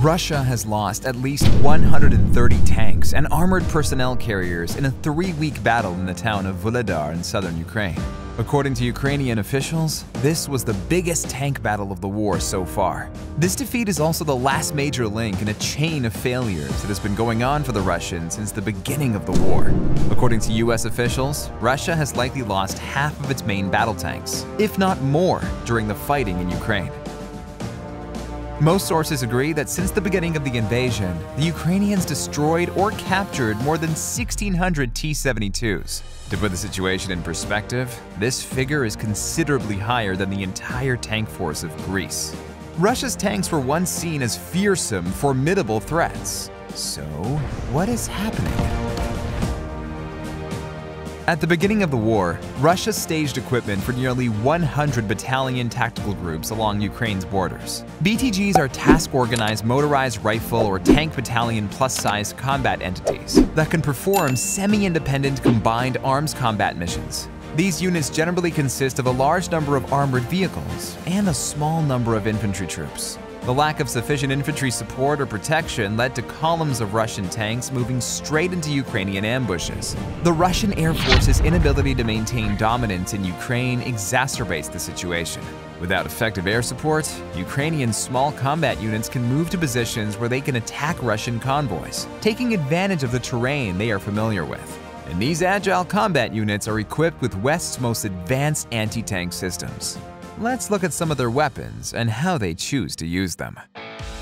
Russia has lost at least 130 tanks and armored personnel carriers in a three-week battle in the town of Vuhledar in southern Ukraine. According to Ukrainian officials, this was the biggest tank battle of the war so far. This defeat is also the last major link in a chain of failures that has been going on for the Russians since the beginning of the war. According to US officials, Russia has likely lost half of its main battle tanks, if not more, during the fighting in Ukraine. Most sources agree that since the beginning of the invasion, the Ukrainians destroyed or captured more than 1,600 T-72s. To put the situation in perspective, this figure is considerably higher than the entire tank force of Greece. Russia's tanks were once seen as fearsome, formidable threats. So, what is happening? At the beginning of the war, Russia staged equipment for nearly 100 battalion tactical groups along Ukraine's borders. BTGs are task-organized motorized rifle or tank battalion plus-sized combat entities that can perform semi-independent combined arms combat missions. These units generally consist of a large number of armored vehicles and a small number of infantry troops. The lack of sufficient infantry support or protection led to columns of Russian tanks moving straight into Ukrainian ambushes. The Russian Air Force's inability to maintain dominance in Ukraine exacerbates the situation. Without effective air support, Ukrainian small combat units can move to positions where they can attack Russian convoys, taking advantage of the terrain they are familiar with. And these agile combat units are equipped with West's most advanced anti-tank systems. Let's look at some of their weapons and how they choose to use them.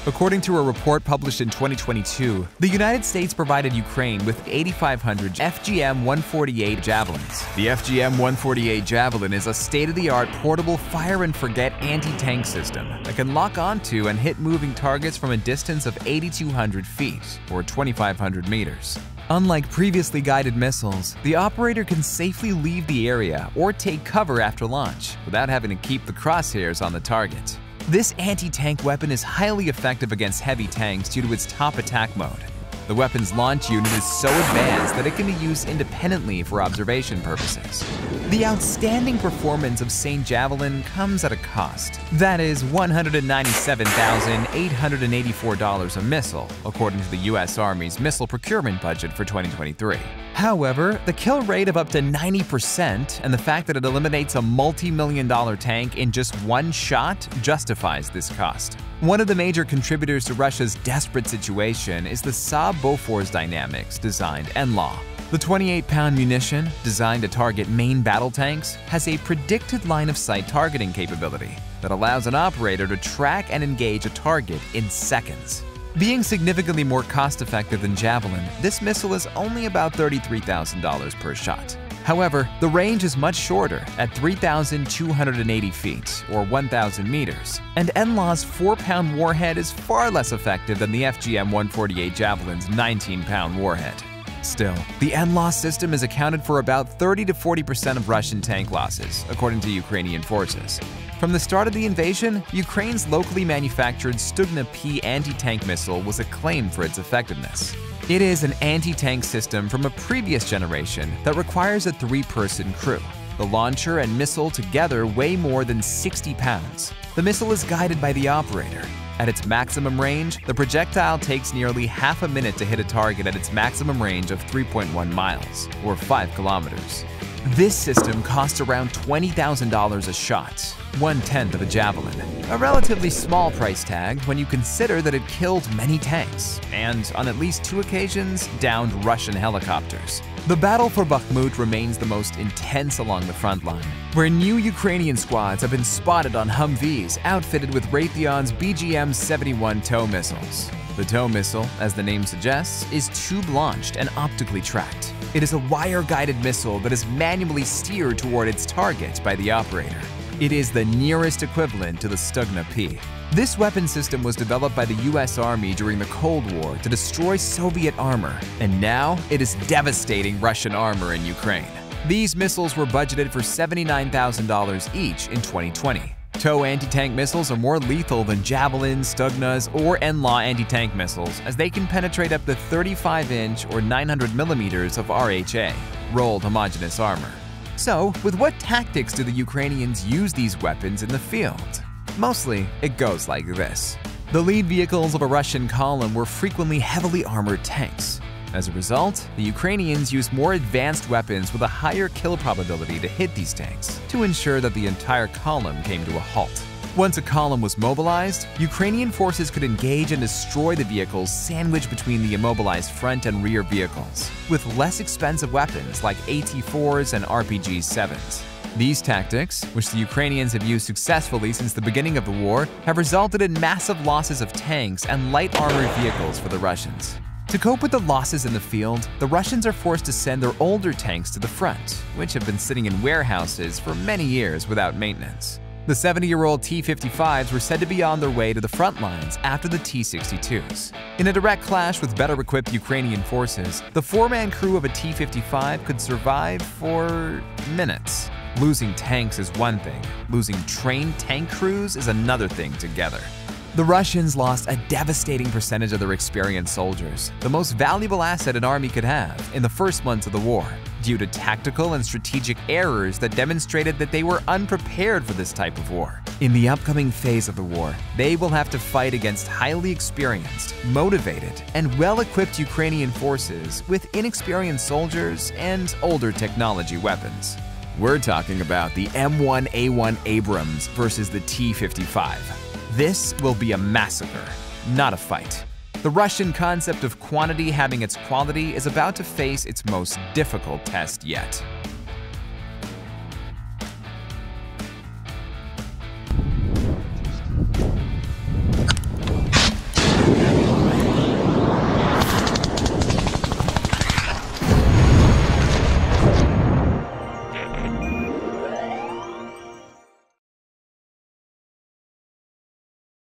According to a report published in 2022, the United States provided Ukraine with 8,500 FGM-148 Javelins. The FGM-148 Javelin is a state-of-the-art portable fire-and-forget anti-tank system that can lock onto and hit moving targets from a distance of 8,200 feet, or 2,500 meters. Unlike previously guided missiles, the operator can safely leave the area or take cover after launch without having to keep the crosshairs on the target. This anti-tank weapon is highly effective against heavy tanks due to its top attack mode. The weapon's launch unit is so advanced that it can be used independently for observation purposes. The outstanding performance of St. Javelin comes at a cost. That is $197,884 a missile, according to the US Army's missile procurement budget for 2023. However, the kill rate of up to 90% and the fact that it eliminates a multi-million dollar tank in just one shot justifies this cost. One of the major contributors to Russia's desperate situation is the Saab Bofors Dynamics designed NLAW. The 28-pound munition, designed to target main battle tanks, has a predicted line-of-sight targeting capability that allows an operator to track and engage a target in seconds. Being significantly more cost-effective than Javelin, this missile is only about $33,000 per shot. However, the range is much shorter at 3,280 feet, or 1,000 meters, and NLAW's 4-pound warhead is far less effective than the FGM-148 Javelin's 19-pound warhead. Still, the NLAW system is accounted for about 30 to 40% of Russian tank losses, according to Ukrainian forces. From the start of the invasion, Ukraine's locally manufactured Stugna P anti-tank missile was acclaimed for its effectiveness. It is an anti-tank system from a previous generation that requires a three-person crew. The launcher and missile together weigh more than 60 pounds. The missile is guided by the operator. At its maximum range, the projectile takes nearly half a minute to hit a target at its maximum range of 3.1 miles, or 5 kilometers. This system costs around $20,000 a shot, one-tenth of a Javelin, a relatively small price tag when you consider that it killed many tanks, and on at least two occasions, downed Russian helicopters. The battle for Bakhmut remains the most intense along the front line, where new Ukrainian squads have been spotted on Humvees outfitted with Raytheon's BGM-71 TOW missiles. The TOW missile, as the name suggests, is tube-launched and optically tracked. It is a wire-guided missile that is manually steered toward its target by the operator. It is the nearest equivalent to the Stugna P. This weapon system was developed by the US Army during the Cold War to destroy Soviet armor, and now it is devastating Russian armor in Ukraine. These missiles were budgeted for $79,000 each in 2020. TOW anti-tank missiles are more lethal than Javelins, Stugnas, or NLAW anti-tank missiles as they can penetrate up to 35-inch or 900mm of RHA, rolled homogeneous armor. So, with what tactics do the Ukrainians use these weapons in the field? Mostly, it goes like this. The lead vehicles of a Russian column were frequently heavily armored tanks. As a result, the Ukrainians used more advanced weapons with a higher kill probability to hit these tanks to ensure that the entire column came to a halt. Once a column was mobilized, Ukrainian forces could engage and destroy the vehicles sandwiched between the immobilized front and rear vehicles, with less expensive weapons like AT-4s and RPG-7s. These tactics, which the Ukrainians have used successfully since the beginning of the war, have resulted in massive losses of tanks and light armored vehicles for the Russians. To cope with the losses in the field, the Russians are forced to send their older tanks to the front, which have been sitting in warehouses for many years without maintenance. The 70-year-old T-55s were said to be on their way to the front lines after the T-62s. In a direct clash with better-equipped Ukrainian forces, the four-man crew of a T-55 could survive for minutes. Losing tanks is one thing, losing trained tank crews is another thing together. The Russians lost a devastating percentage of their experienced soldiers, the most valuable asset an army could have, in the first months of the war, due to tactical and strategic errors that demonstrated that they were unprepared for this type of war. In the upcoming phase of the war, they will have to fight against highly experienced, motivated, and well-equipped Ukrainian forces with inexperienced soldiers and older technology weapons. We're talking about the M1A1 Abrams versus the T-55. This will be a massacre, not a fight. The Russian concept of quantity having its quality is about to face its most difficult test yet.